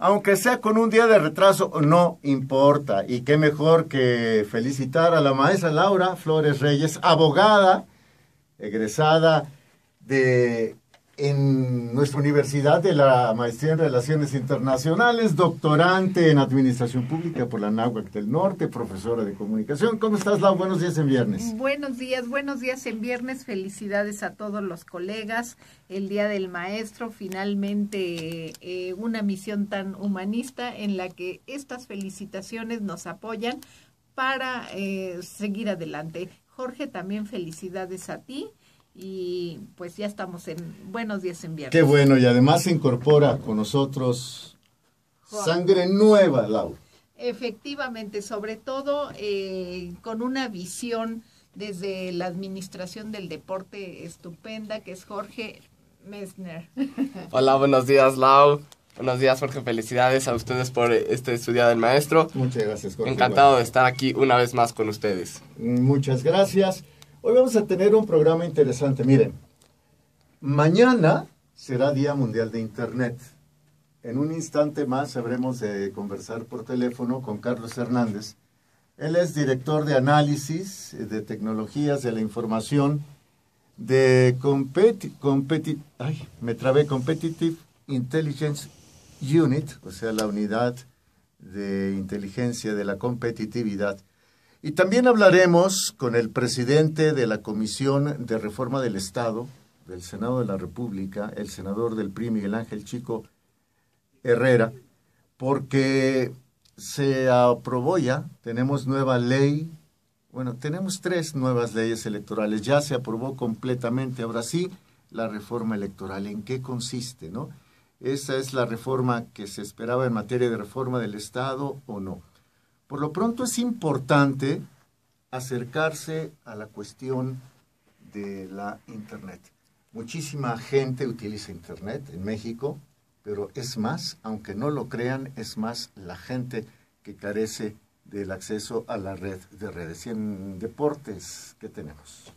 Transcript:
aunque sea con un día de retraso, no importa. Y qué mejor que felicitar a la maestra Laura Flores Reyes, abogada, egresada de en nuestra universidad de la maestría en Relaciones Internacionales, doctorante en Administración Pública por la Náhuac del Norte, profesora de comunicación. ¿Cómo estás, Lau? Buenos días en viernes. Buenos días, buenos días en viernes. Felicidades a todos los colegas. El Día del Maestro, finalmente eh, una misión tan humanista en la que estas felicitaciones nos apoyan para eh, seguir adelante. Jorge, también felicidades a ti y pues ya estamos en Buenos Días en Viernes. Qué bueno, y además se incorpora con nosotros sangre nueva, Lau. Efectivamente, sobre todo eh, con una visión desde la administración del deporte estupenda, que es Jorge Messner. Hola, buenos días, Lau. Buenos días, Jorge. Felicidades a ustedes por este estudio del maestro. Muchas gracias, Jorge. Encantado de estar aquí una vez más con ustedes. Muchas gracias. Hoy vamos a tener un programa interesante. Miren, mañana será Día Mundial de Internet. En un instante más habremos de conversar por teléfono con Carlos Hernández. Él es director de análisis de tecnologías de la información de ay, me trabé, Competitive Intelligence Unit, o sea, la unidad de inteligencia de la competitividad y también hablaremos con el presidente de la Comisión de Reforma del Estado, del Senado de la República, el senador del PRI, Miguel Ángel Chico Herrera, porque se aprobó ya, tenemos nueva ley, bueno, tenemos tres nuevas leyes electorales, ya se aprobó completamente, ahora sí, la reforma electoral, ¿en qué consiste, no? ¿Esa es la reforma que se esperaba en materia de reforma del Estado o no? Por lo pronto es importante acercarse a la cuestión de la Internet. Muchísima gente utiliza Internet en México, pero es más, aunque no lo crean, es más la gente que carece del acceso a la red de redes. Y en deportes, ¿qué tenemos?